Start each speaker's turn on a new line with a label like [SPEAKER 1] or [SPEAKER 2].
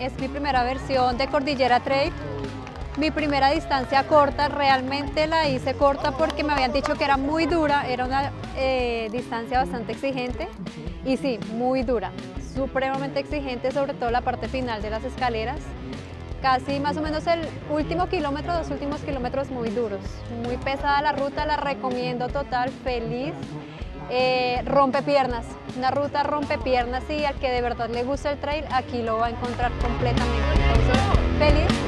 [SPEAKER 1] es mi primera versión de Cordillera Trail. Mi primera distancia corta, realmente la hice corta porque me habían dicho que era muy dura, era una eh, distancia bastante exigente y sí, muy dura, supremamente exigente, sobre todo la parte final de las escaleras. Casi más o menos el último kilómetro, dos últimos kilómetros muy duros, muy pesada la ruta, la recomiendo total, feliz. Eh, rompe piernas, una ruta rompe piernas y al que de verdad le gusta el trail, aquí lo va a encontrar completamente. Feliz